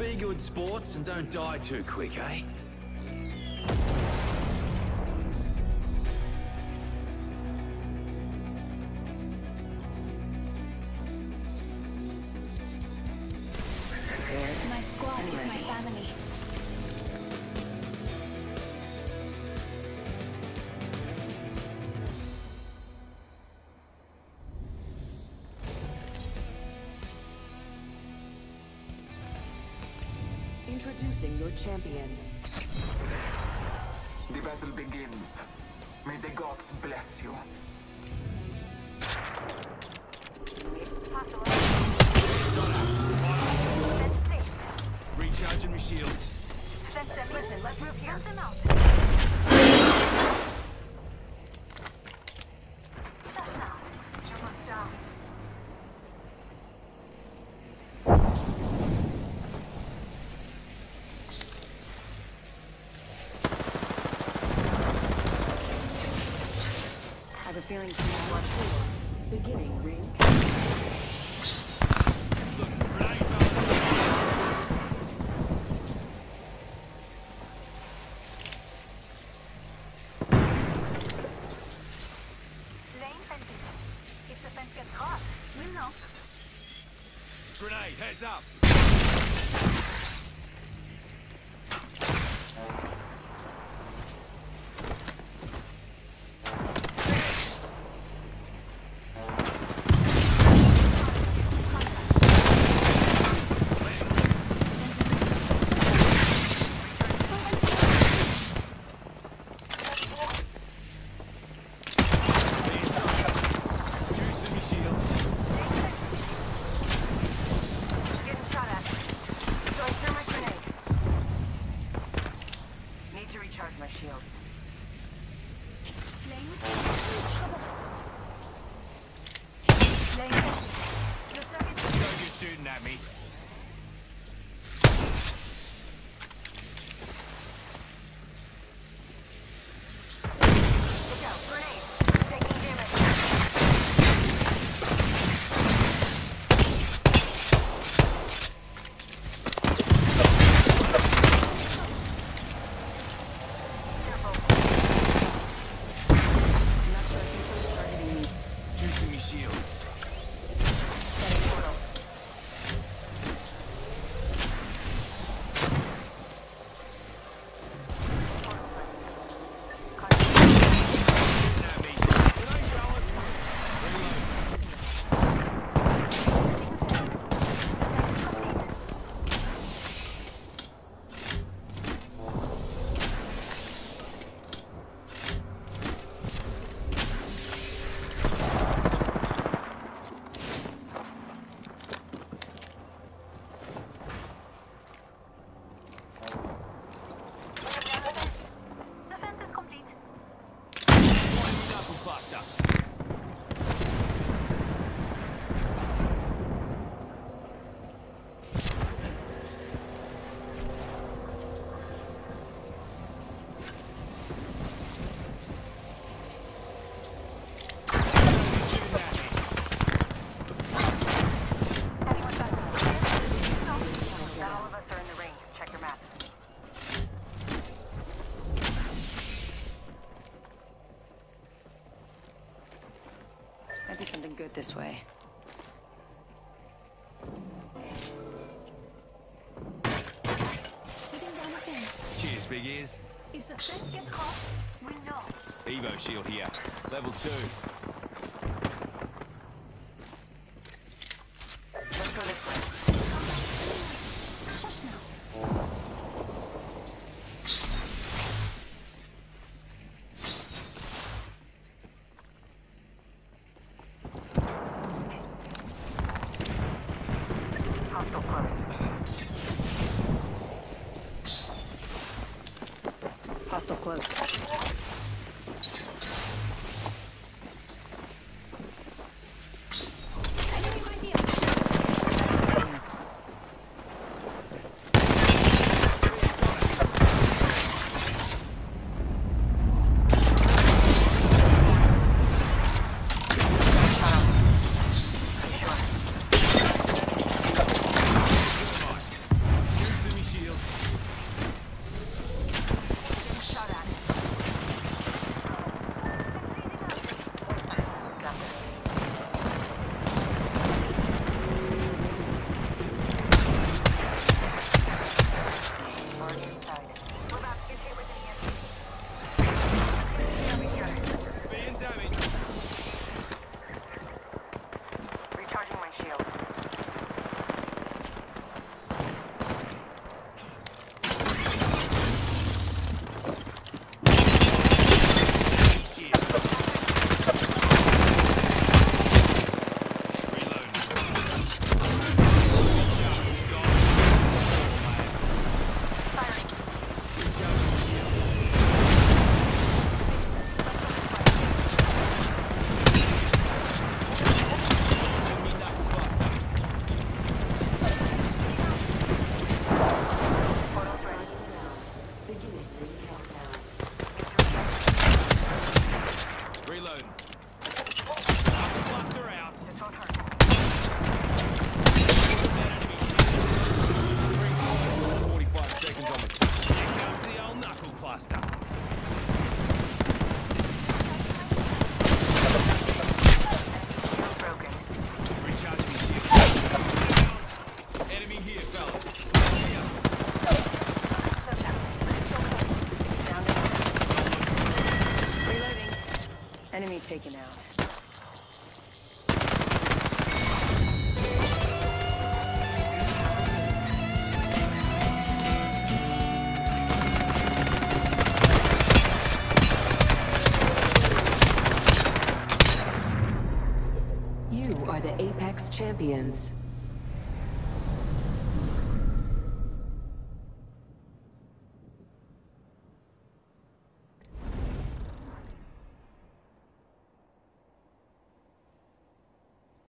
Be good sports and don't die too quick, eh? My squad is my family. Introducing your champion. The battle begins. May the gods bless you. Recharging my shields. Listen, let's move here. them out. Have a feeling tomorrow four. Beginning ring. Lane fencing. If the fence gets caught, we'll know. Grenade, heads up. Be something good this way. Hitting down the fence. Cheers, big ears. If the fence gets caught, we'll know. Evo shield here. Level two. Let's go this way. Shush now. Hostile close. Hostile close. Taken out.